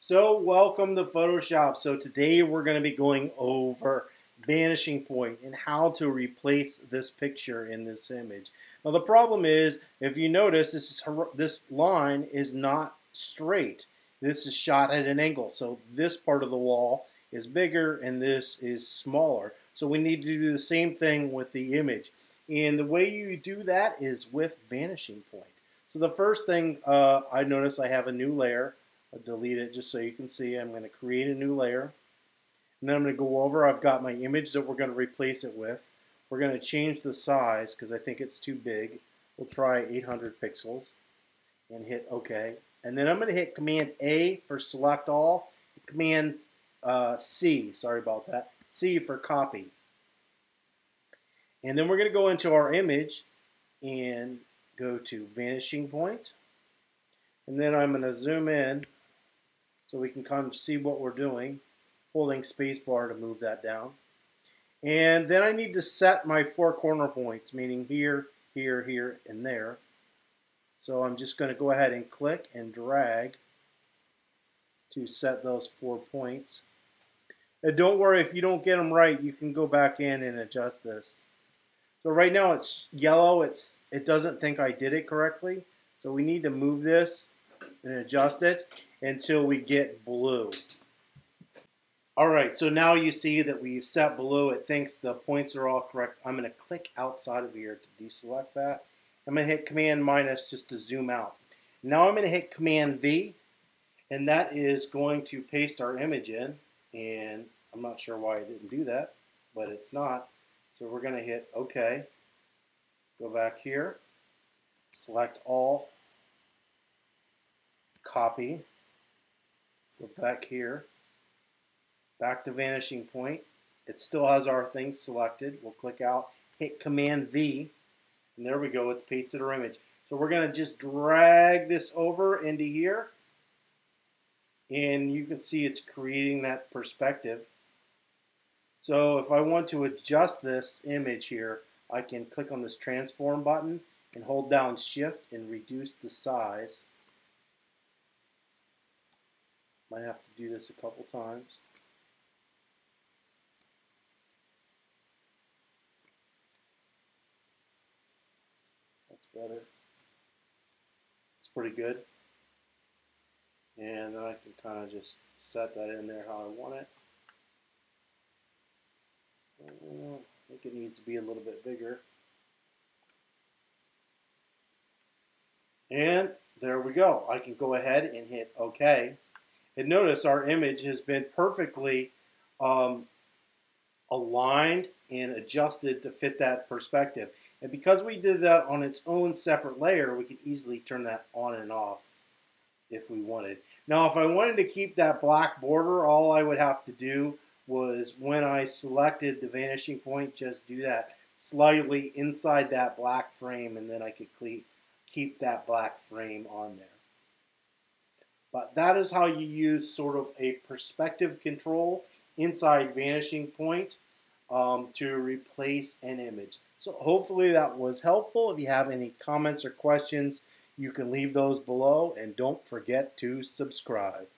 So welcome to Photoshop. So today we're going to be going over vanishing point and how to replace this picture in this image. Now the problem is if you notice this is this line is not straight. This is shot at an angle. So this part of the wall is bigger and this is smaller. So we need to do the same thing with the image. And the way you do that is with vanishing point. So the first thing uh, I notice I have a new layer. I'll delete it just so you can see. I'm going to create a new layer. And then I'm going to go over. I've got my image that we're going to replace it with. We're going to change the size because I think it's too big. We'll try 800 pixels and hit OK. And then I'm going to hit Command A for select all, Command uh, C, sorry about that, C for copy. And then we're going to go into our image and go to vanishing point. And then I'm going to zoom in so we can kind of see what we're doing, holding spacebar to move that down. And then I need to set my four corner points, meaning here, here, here, and there. So I'm just going to go ahead and click and drag to set those four points. And don't worry, if you don't get them right, you can go back in and adjust this. So right now it's yellow. It's It doesn't think I did it correctly. So we need to move this and adjust it until we get blue. All right, so now you see that we've set blue. It thinks the points are all correct. I'm going to click outside of here to deselect that. I'm going to hit Command minus just to zoom out. Now I'm going to hit Command V, and that is going to paste our image in. And I'm not sure why I didn't do that, but it's not. So we're going to hit OK. Go back here, select all, copy, go back here, back to vanishing point. It still has our things selected. We'll click out, hit Command V, and there we go. It's pasted our image. So we're going to just drag this over into here, and you can see it's creating that perspective. So if I want to adjust this image here, I can click on this transform button and hold down shift and reduce the size. Might have to do this a couple times. That's better. It's pretty good. And then I can kind of just set that in there how I want it. Uh, I think it needs to be a little bit bigger. And there we go. I can go ahead and hit OK. And notice our image has been perfectly um, aligned and adjusted to fit that perspective. And because we did that on its own separate layer, we can easily turn that on and off if we wanted. Now, if I wanted to keep that black border, all I would have to do was when I selected the vanishing point, just do that slightly inside that black frame and then I could keep that black frame on there. But that is how you use sort of a perspective control inside vanishing point um, to replace an image. So hopefully that was helpful. If you have any comments or questions, you can leave those below and don't forget to subscribe.